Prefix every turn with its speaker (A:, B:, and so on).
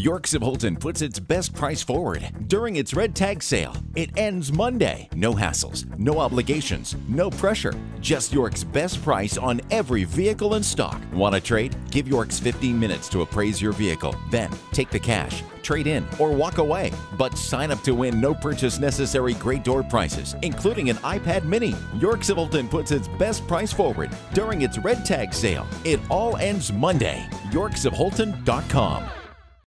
A: Yorks of puts its best price forward during its red tag sale. It ends Monday. No hassles, no obligations, no pressure. Just York's best price on every vehicle in stock. Want to trade? Give York's 15 minutes to appraise your vehicle. Then take the cash, trade in, or walk away. But sign up to win no purchase necessary great door prices, including an iPad mini. York's of Houlton puts its best price forward during its red tag sale. It all ends Monday. YorksofHoulton.com.